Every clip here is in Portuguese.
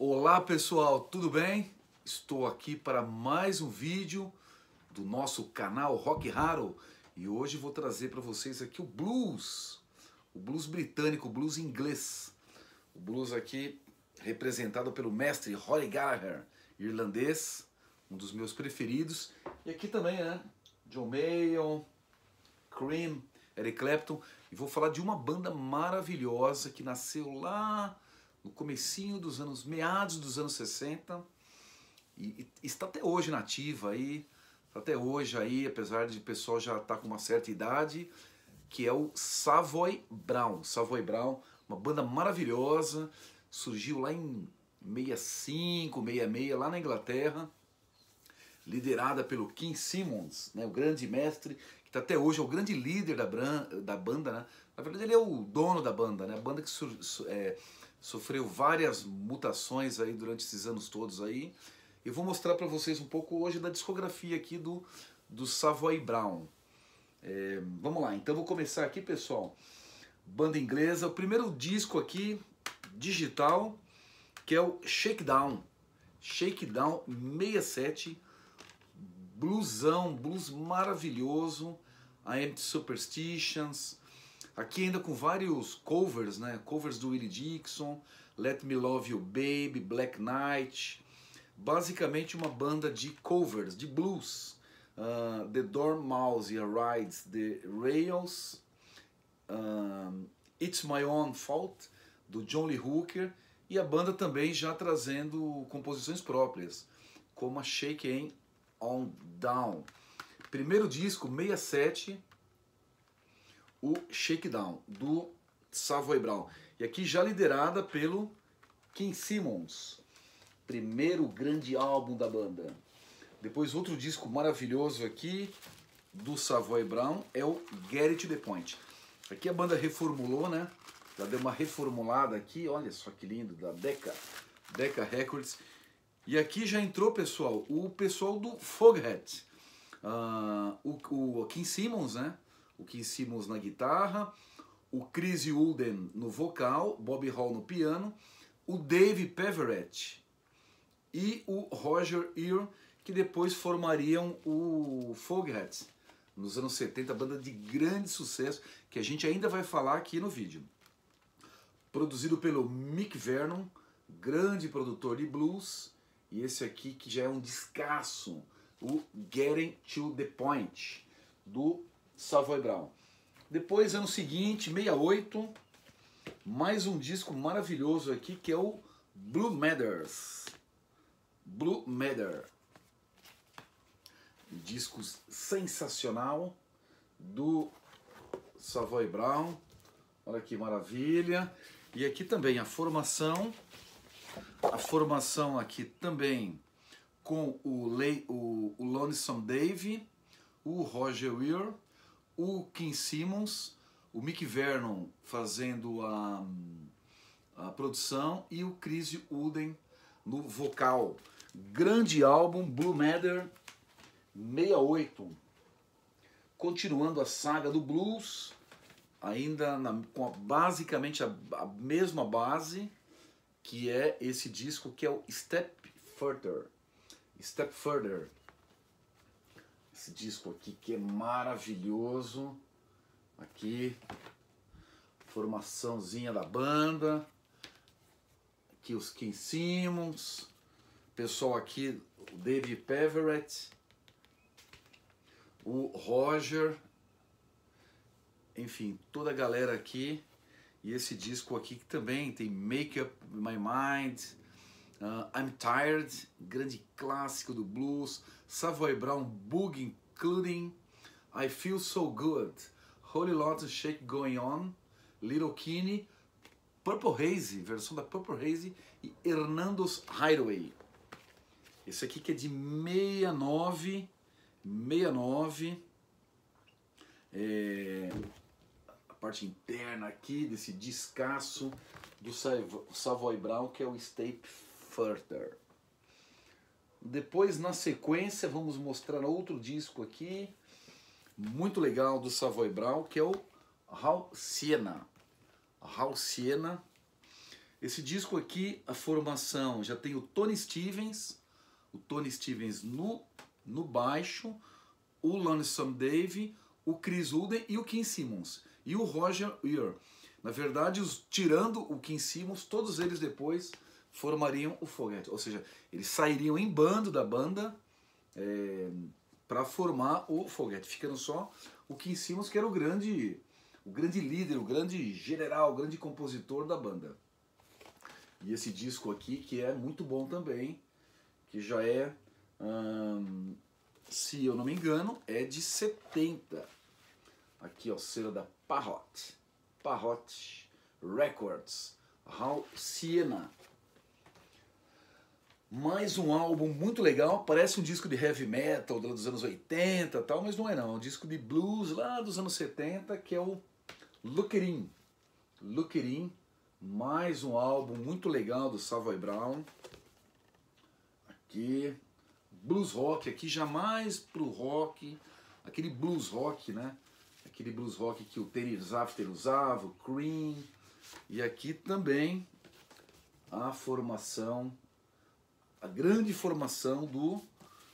Olá pessoal, tudo bem? Estou aqui para mais um vídeo do nosso canal Rock Raro e hoje vou trazer para vocês aqui o blues, o blues britânico, o blues inglês. O blues aqui representado pelo mestre Rory Gallagher, irlandês, um dos meus preferidos. E aqui também, né? John Mayall, Cream, Eric Clapton. E vou falar de uma banda maravilhosa que nasceu lá no comecinho dos anos, meados dos anos 60 e, e está até hoje nativa aí, até hoje aí, apesar de o pessoal já estar tá com uma certa idade, que é o Savoy Brown. Savoy Brown, uma banda maravilhosa, surgiu lá em 65, 66, lá na Inglaterra, liderada pelo Kim Simmons, né, o grande mestre, que está até hoje, é o grande líder da, da banda, né? Na verdade ele é o dono da banda, né? A banda que é, sofreu várias mutações aí durante esses anos todos aí. Eu vou mostrar para vocês um pouco hoje da discografia aqui do, do Savoy Brown. É, vamos lá, então vou começar aqui, pessoal. Banda inglesa, o primeiro disco aqui, digital, que é o Shakedown. Shakedown 67, bluesão, blues maravilhoso, I Am Superstitions, Aqui ainda com vários covers, né? Covers do Willie Dixon, Let Me Love You Baby, Black Knight. Basicamente uma banda de covers, de blues. Uh, the Dormouse Rides the Rails. Uh, It's My Own Fault, do John Lee Hooker. E a banda também já trazendo composições próprias, como a Shake On Down. Primeiro disco, 67, o Shakedown, do Savoy Brown. E aqui já liderada pelo Kim Simmons, primeiro grande álbum da banda. Depois outro disco maravilhoso aqui do Savoy Brown é o Get It To The Point. Aqui a banda reformulou, né? Já deu uma reformulada aqui, olha só que lindo, da Decca, Decca Records. E aqui já entrou, pessoal, o pessoal do Foghat. Uh, o, o Kim Simmons, né? O Keith Simmons na guitarra, o Chris Ulden no vocal, Bob Hall no piano, o Dave Peverett e o Roger Earl, que depois formariam o Foghat nos anos 70, banda de grande sucesso, que a gente ainda vai falar aqui no vídeo. Produzido pelo Mick Vernon, grande produtor de blues, e esse aqui que já é um descasso, o Getting to the Point, do Savoy Brown. Depois, ano seguinte, 68, mais um disco maravilhoso aqui que é o Blue Matters. Blue Matter. Disco sensacional do Savoy Brown. Olha que maravilha. E aqui também a formação. A formação aqui também com o, Le, o Lonesome Dave, o Roger Weir o Kim Simmons, o Mick Vernon fazendo a, a produção e o Chris Uden no vocal. Grande álbum, Blue Matter 68. Continuando a saga do blues, ainda na, com a, basicamente a, a mesma base, que é esse disco que é o Step Further. Step Further, esse disco aqui que é maravilhoso. Aqui, formaçãozinha da banda. Aqui os Kim Simmons. Pessoal aqui, o David Peverett. O Roger. Enfim, toda a galera aqui. E esse disco aqui que também tem Make Up My Mind. Uh, I'm Tired, grande clássico do blues. Savoy Brown, Boogie, including I Feel So Good, Holy Lotus Shake Going On, Little Kinney, Purple Haze, versão da Purple Haze e Hernando's Hideaway. Esse aqui que é de 69, 69. É, a parte interna aqui desse descasso do Savoy Brown, que é o Step Further. Depois, na sequência, vamos mostrar outro disco aqui, muito legal do Savoy Brown, que é o Siena. Siena. Esse disco aqui, a formação, já tem o Tony Stevens, o Tony Stevens no, no baixo, o Lonesome Dave, o Chris Wooden e o Kim Simmons. E o Roger Ear. Na verdade, os, tirando o Kim Simmons, todos eles depois formariam o Foguete. Ou seja, eles sairiam em bando da banda é, para formar o Foguete. Ficando só o Kim Simmons, que era o grande, o grande líder, o grande general, o grande compositor da banda. E esse disco aqui, que é muito bom também, que já é, hum, se eu não me engano, é de 70. Aqui, ó, selo da Parrot. Parrot Records. Hal Siena. Mais um álbum muito legal, parece um disco de heavy metal dos anos 80 tal, mas não é não, é um disco de blues lá dos anos 70, que é o Look It In. Look It In, mais um álbum muito legal do Savoy Brown. Aqui, blues rock, aqui jamais pro rock, aquele blues rock, né? Aquele blues rock que o Terry Zafter usava, o Cream. E aqui também a formação, a grande formação do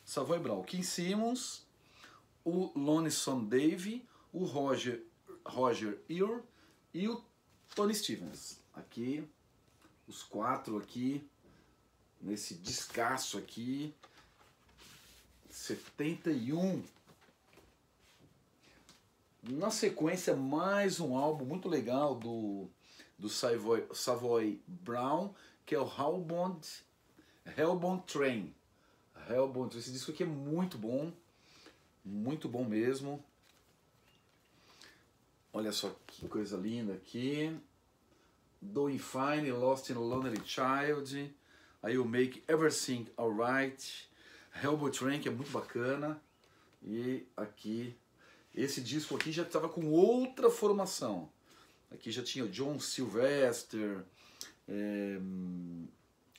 Savoy Brown. Kim Simmons, o Lonesome Dave, o Roger, Roger Ear e o Tony Stevens. Aqui, os quatro aqui, nesse descasso aqui, 71. Na sequência, mais um álbum muito legal do, do Savoy, Savoy Brown, que é o Hellbound, Hellbound Train. Hellbound Train. Esse disco aqui é muito bom, muito bom mesmo. Olha só que coisa linda aqui. Doing Fine, Lost in a Lonely Child, aí o Make Everything Alright, Hellboy Train, que é muito bacana, e aqui, esse disco aqui já estava com outra formação. Aqui já tinha o John Sylvester, é,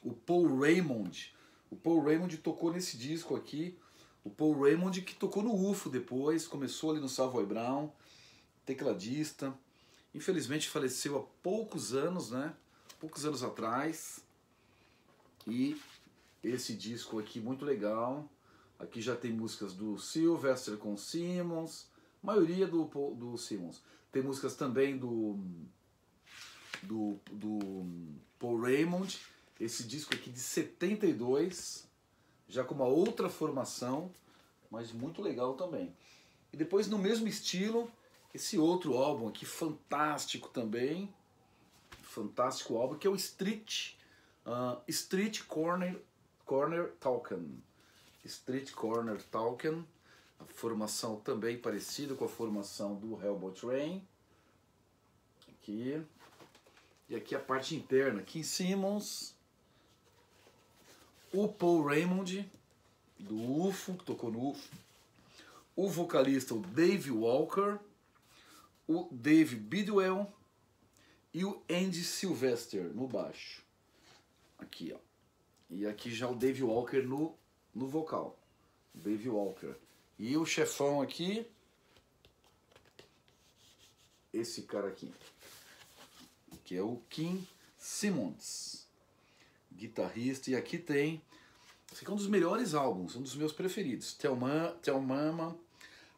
o Paul Raymond. O Paul Raymond tocou nesse disco aqui. O Paul Raymond que tocou no UFO depois, começou ali no Savoy Brown, tecladista. Infelizmente faleceu há poucos anos, né? Poucos anos atrás. E esse disco aqui muito legal. Aqui já tem músicas do Sylvester com Simmons, maioria do, do Simmons. Tem músicas também do, do, do Paul Raymond. Esse disco aqui de 72, já com uma outra formação, mas muito legal também. E depois no mesmo estilo, esse outro álbum aqui, fantástico também, fantástico álbum, que é o Street, uh, Street Corner, Corner Talken. Street Corner Talken, a formação também parecida com a formação do Hellboy Train. Aqui. E aqui a parte interna, Kim Simmons, o Paul Raymond, do UFO, que tocou no UFO, o vocalista, o Dave Walker, o Dave Bidwell e o Andy Sylvester no baixo. Aqui, ó. E aqui já o Dave Walker no, no vocal. Dave Walker. E o chefão aqui, esse cara aqui, que é o Kim Simmons, guitarrista. E aqui tem, um dos melhores álbuns, um dos meus preferidos. Tell, Ma, Tell Mama,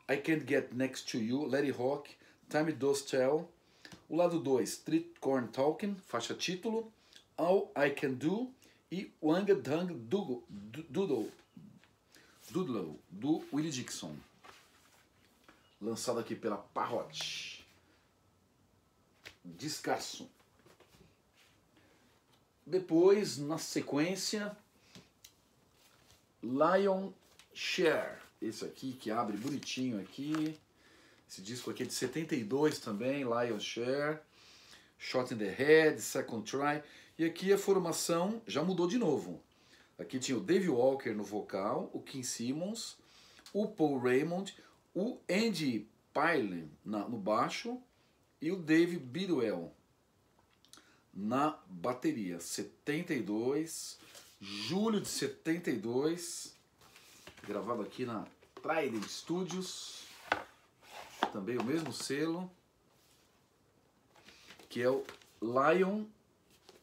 I Can't Get Next to You, It Rock, Time Does Tell. O lado 2, Street Corn Talking, faixa título. All I Can Do e Wang Dang Doodle, Doodle, Doodle do Willie Dixon. Lançado aqui pela Parrot. Descasso. Depois, na sequência, Lion Share. Esse aqui que abre bonitinho aqui. Esse disco aqui é de 72 também, Lion Share, Shot in the Head, Second Try. E aqui a formação já mudou de novo. Aqui tinha o Dave Walker no vocal, o Kim Simmons, o Paul Raymond, o Andy Pyle no baixo e o Dave Bidwell na bateria. 72, julho de 72, gravado aqui na Trident Studios também o mesmo selo, que é o Lion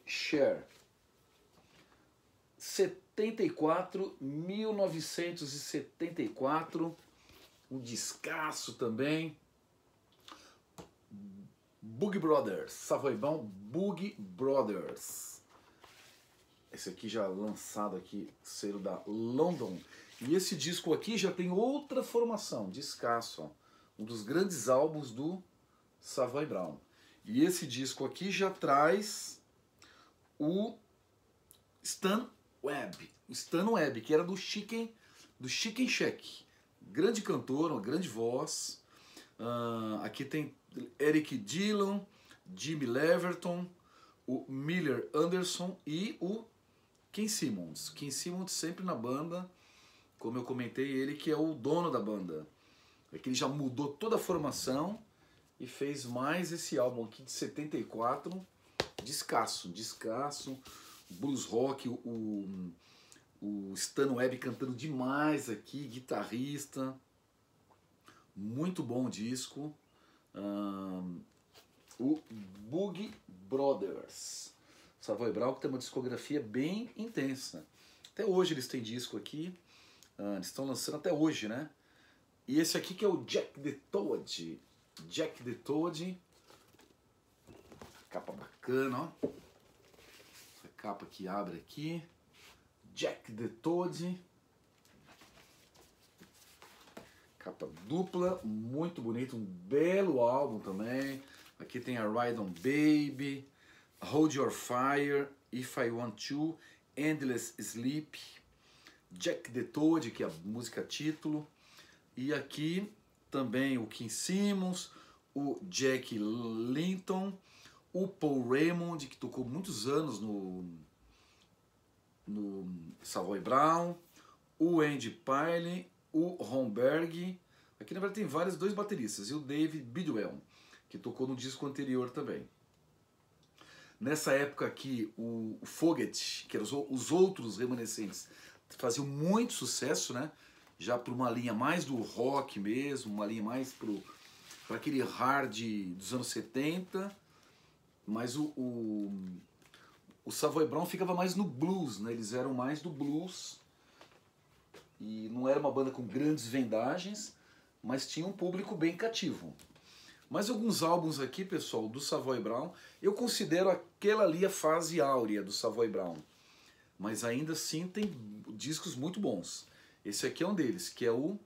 Share. 74, 1974, um descasso também. Boogie Brothers, Savoy Brown, Boogie Brothers. Esse aqui já lançado aqui, selo da London. E esse disco aqui já tem outra formação, descasso, um dos grandes álbuns do Savoy Brown. E esse disco aqui já traz o Stan Webb, o Stan Webb, que era do Chicken, do Chicken Shack. Grande cantor, uma grande voz. Uh, aqui tem Eric Dillon, Jimmy Leverton, o Miller Anderson e o Ken Simmons. Ken Simmons sempre na banda, como eu comentei, ele que é o dono da banda. É que ele já mudou toda a formação e fez mais esse álbum aqui de 74, descasso, descasso, blues rock, o, o Stan Webb cantando demais aqui, guitarrista, muito bom disco. Um, o Boogie Brothers. Savoy Brown que tem uma discografia bem intensa. Até hoje eles têm disco aqui. Uh, eles estão lançando até hoje, né? E esse aqui que é o Jack the Toad. Jack the Toad. Capa bacana, ó. Essa capa que abre aqui. Jack the Toad. Capa dupla, muito bonito, um belo álbum também. Aqui tem a Ride on Baby, Hold Your Fire, If I Want To, Endless Sleep, Jack the Toad, que é a música título. E aqui também o Kim Simmons, o Jack Linton, o Paul Raymond, que tocou muitos anos no, no Savoy Brown, o Andy Pyle, o Romberg. Aqui na verdade tem vários, dois bateristas, e o David Bidwell, que tocou no disco anterior também. Nessa época aqui, o, Foget, que eram os, os outros remanescentes, faziam muito sucesso, né? Já para uma linha mais do rock mesmo, uma linha mais para aquele hard dos anos 70, mas o, o, o Savoy Brown ficava mais no blues, né? Eles eram mais do blues e não era uma banda com grandes vendagens, mas tinha um público bem cativo. Mas alguns álbuns aqui, pessoal, do Savoy Brown, eu considero aquela ali a fase áurea do Savoy Brown. Mas ainda assim tem discos muito bons. Esse aqui é um deles, que é o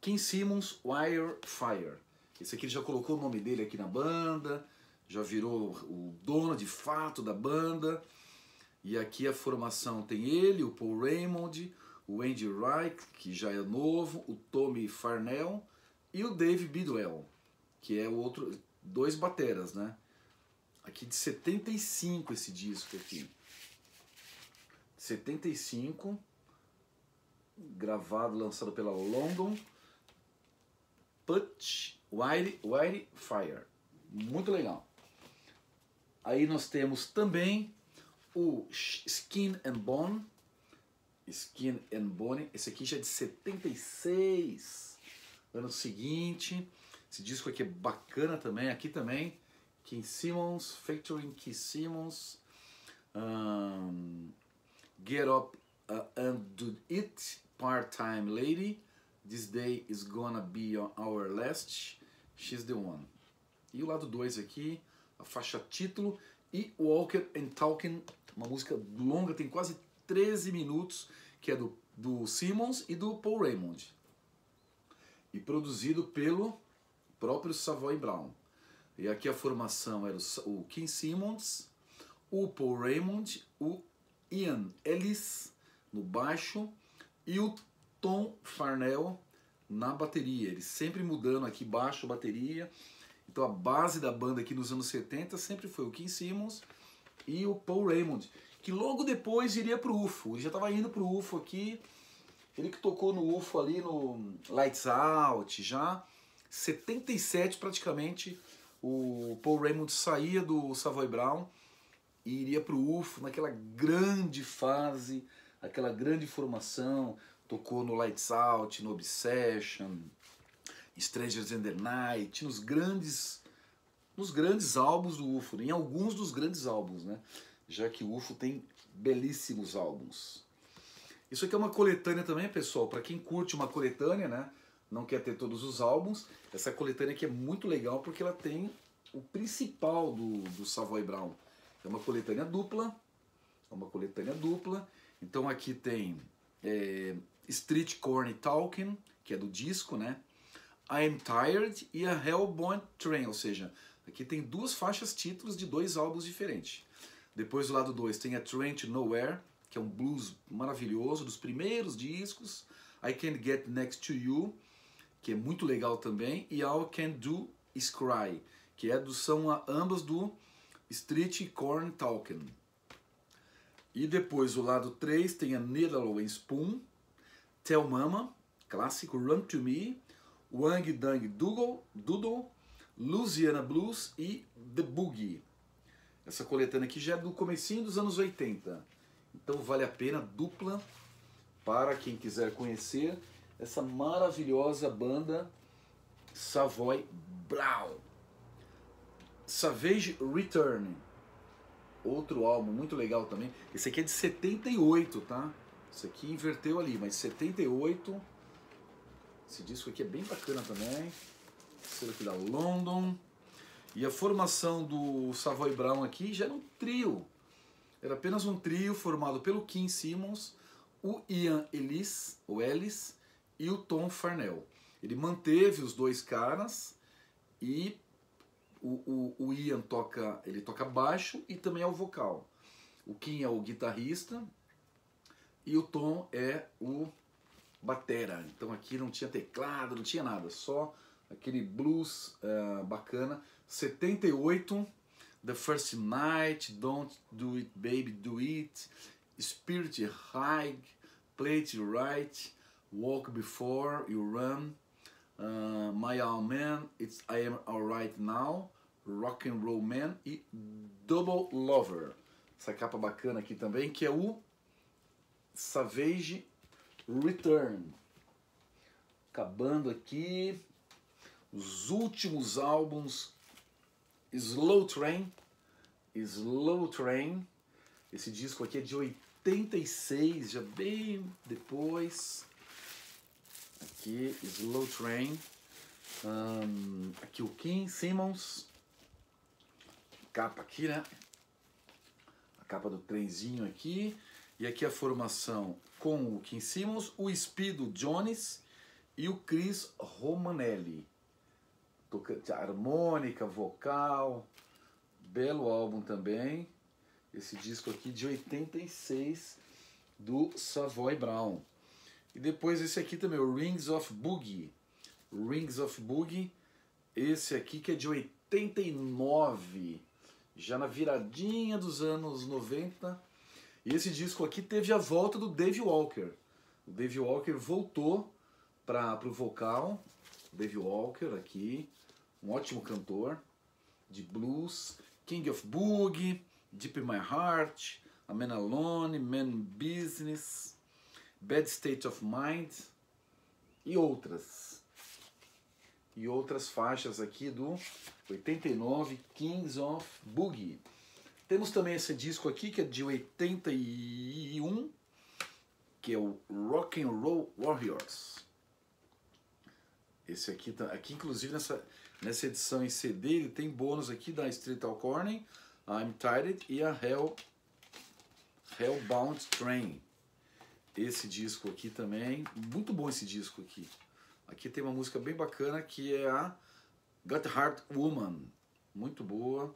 King Simmons Wire Fire. Esse aqui ele já colocou o nome dele aqui na banda, já virou o dono de fato da banda. E aqui a formação tem ele, o Paul Raymond, o Andy Wright, que já é novo, o Tommy Farnell e o Dave Bidwell, que é o outro, dois bateras, né? Aqui de 75 esse disco aqui. 75, gravado, lançado pela London Put Wire, Wire Fire. Muito legal. Aí nós temos também o Skin and Bone, Skin and Bone. Esse aqui já é de 76. Ano seguinte. Esse disco aqui é bacana também. Aqui também. Kim Simmons, featuring Kim Simmons. Um, Get Up uh, and Do It, Part-Time Lady. This Day is Gonna Be Our Last. She's the One. E o lado 2 aqui, a faixa título. E Walker and Talking, uma música longa, tem quase 13 minutos, que é do, do Simmons e do Paul Raymond. E produzido pelo próprio Savoy Brown. E aqui a formação era o, o Kim Simmons, o Paul Raymond, o Ian Ellis no baixo e o Tom Farnell na bateria. Eles sempre mudando aqui baixo, bateria. Então a base da banda aqui nos anos 70 sempre foi o Kim Simmons e o Paul Raymond que logo depois iria pro UFO. Ele já estava indo pro UFO aqui. Ele que tocou no UFO ali no Lights Out já. 77 praticamente o Paul Raymond saía do Savoy Brown e iria pro UFO naquela grande fase, aquela grande formação. Tocou no Lights Out, no Obsession, Strangers in the Night, nos grandes nos grandes álbuns do UFO, em alguns dos grandes álbuns, né? Já que o UFO tem belíssimos álbuns. Isso aqui é uma coletânea também, pessoal, para quem curte uma coletânea, né? Não quer ter todos os álbuns. Essa coletânea aqui é muito legal porque ela tem o principal do, do Savoy Brown. É uma coletânea dupla, é uma coletânea dupla. Então aqui tem é, Street Corny Talking, que é do disco, né? I Am Tired e a Hellbound Train, ou seja, aqui tem duas faixas títulos de dois álbuns diferentes. Depois do lado 2 tem a Train to Nowhere, que é um blues maravilhoso, dos primeiros discos. I Can't Get Next to You, que é muito legal também. E All Can Do Is Cry, que é do, são ambas do Street Corn Talking. E depois o lado 3 tem a Needle and Spoon, Tell Mama, clássico Run to Me, Wang Dang Doodle, Doodle Louisiana Blues e The Boogie. Essa coletânea aqui já é do comecinho dos anos 80. Então vale a pena dupla para quem quiser conhecer essa maravilhosa banda Savoy Brown. Savage Return. Outro álbum muito legal também. Esse aqui é de 78, tá? Esse aqui inverteu ali, mas 78. Esse disco aqui é bem bacana também. Esse aqui da London. E a formação do Savoy Brown aqui já era um trio. Era apenas um trio formado pelo Kim Simmons, o Ian Ellis, o Ellis e o Tom Farnell. Ele manteve os dois caras e o, o, o Ian toca, ele toca baixo e também é o vocal. O Kim é o guitarrista e o Tom é o batera. Então aqui não tinha teclado, não tinha nada, só aquele blues uh, bacana. 78, The First Night, Don't Do It Baby Do It, Spirit High, Play It Right, Walk Before You Run, uh, My Old Man, It's I Am Alright Now, Rock and Roll Man e Double Lover. Essa capa bacana aqui também, que é o Savage Return. Acabando aqui, os últimos álbuns Slow Train, Slow Train. Esse disco aqui é de 86, já bem depois. Aqui, Slow Train. Um, aqui o Kim Simmons. Capa aqui, né? A capa do trenzinho aqui. E aqui a formação com o Kim Simmons, o Speedo Jones e o Chris Romanelli harmônica, vocal, belo álbum também. Esse disco aqui de 86 do Savoy Brown. E depois esse aqui também, o Rings of Boogie. Rings of Boogie, esse aqui que é de 89, já na viradinha dos anos 90. E esse disco aqui teve a volta do Dave Walker. O Dave Walker voltou para o vocal. Dave Walker aqui, um ótimo cantor de blues, King of Boogie, Deep in My Heart, A Man Alone, Man Business, Bad State of Mind e outras. E outras faixas aqui do 89 Kings of Boogie. Temos também esse disco aqui que é de 81, que é o Rock and Roll Warriors. Esse aqui, tá, aqui inclusive nessa, Nessa edição em CD ele tem bônus aqui da Street All Corning, I'm Tired e a Hell, Hellbound Train. Esse disco aqui também, muito bom esse disco aqui. Aqui tem uma música bem bacana que é a Got Heart Woman, muito boa.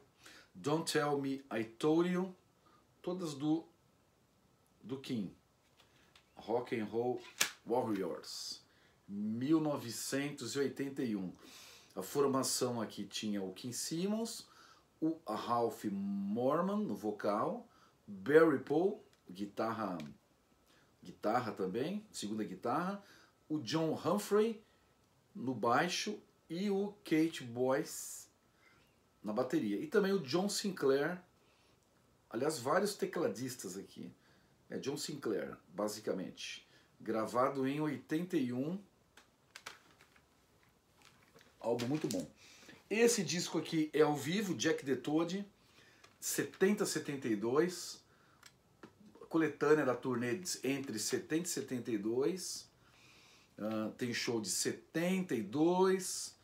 Don't Tell Me I Told You, todas do do Kim. Rock and Roll Warriors, 1981. A formação aqui tinha o Kim Simmons, o Ralph Morman no vocal, Barry Paul, guitarra, guitarra também, segunda guitarra, o John Humphrey no baixo e o Kate Boyce na bateria. E também o John Sinclair, aliás, vários tecladistas aqui. É John Sinclair, basicamente. Gravado em 81 álbum muito bom. Esse disco aqui é ao vivo, Jack the Toad, 70 72, coletânea da turnê entre 70 e 72. Uh, tem show de 72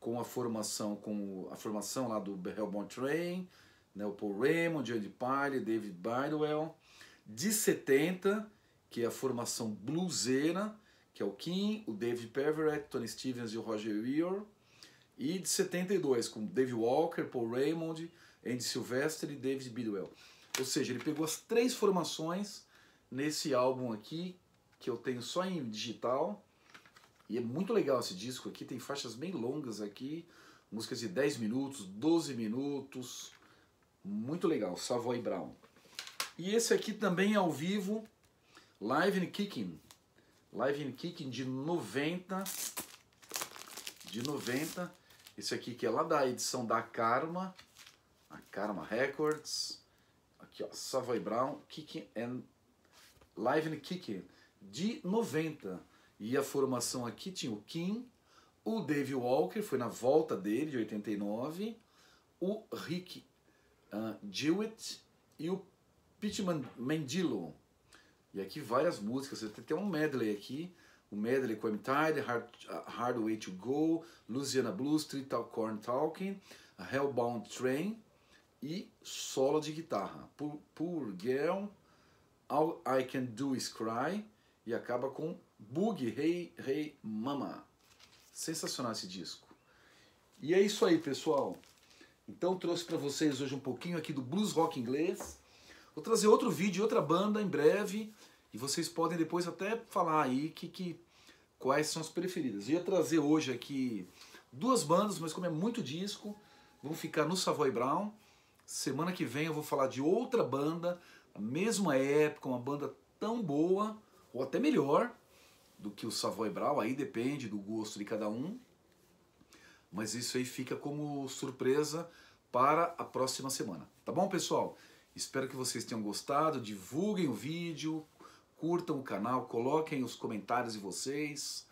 com a formação com a formação lá do Hellbound Train, né, o Paul Raymond, Andy Pyle, David Bidwell. De 70, que é a formação bluseira, que é o Kim, o David Peverett, Tony Stevens e o Roger Weir. E de 72, com David Walker, Paul Raymond, Andy Sylvester e David Bidwell. Ou seja, ele pegou as três formações nesse álbum aqui, que eu tenho só em digital. E é muito legal esse disco aqui, tem faixas bem longas aqui, músicas de 10 minutos, 12 minutos. Muito legal, Savoy Brown. E esse aqui também é ao vivo, Live and Kicking. Live and Kicking de 90. De 90. Esse aqui que é lá da edição da Karma. A Karma Records. Aqui ó, Savoy Brown, Kicking and Live and Kicking de 90. E a formação aqui tinha o Kim, o Dave Walker, foi na volta dele de 89, o Rick uh, Jewett e o Pete Mendilo. E aqui várias músicas, tem um medley aqui, o medley com I'm Tired, Hard, uh, Hard Way to Go, Louisiana Blues, Street Talk, Corn Talking, Hellbound Train e solo de guitarra. Poor, Poor Girl, All I Can Do Is Cry e acaba com Boogie, Hey, Hey, Mama. Sensacional esse disco. E é isso aí, pessoal. Então trouxe para vocês hoje um pouquinho aqui do blues rock inglês. Vou trazer outro vídeo, outra banda em breve, e vocês podem depois até falar aí que, que quais são as preferidas. Eu ia trazer hoje aqui duas bandas, mas como é muito disco, vão ficar no Savoy Brown. Semana que vem eu vou falar de outra banda, a mesma época, uma banda tão boa, ou até melhor, do que o Savoy Brown, aí depende do gosto de cada um. Mas isso aí fica como surpresa para a próxima semana. Tá bom, pessoal? Espero que vocês tenham gostado. Divulguem o vídeo, curtam o canal, coloquem os comentários de vocês.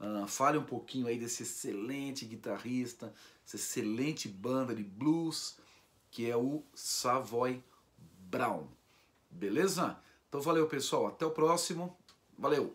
Uh, fale um pouquinho aí desse excelente guitarrista, essa excelente banda de blues, que é o Savoy Brown. Beleza? Então valeu, pessoal. Até o próximo. Valeu!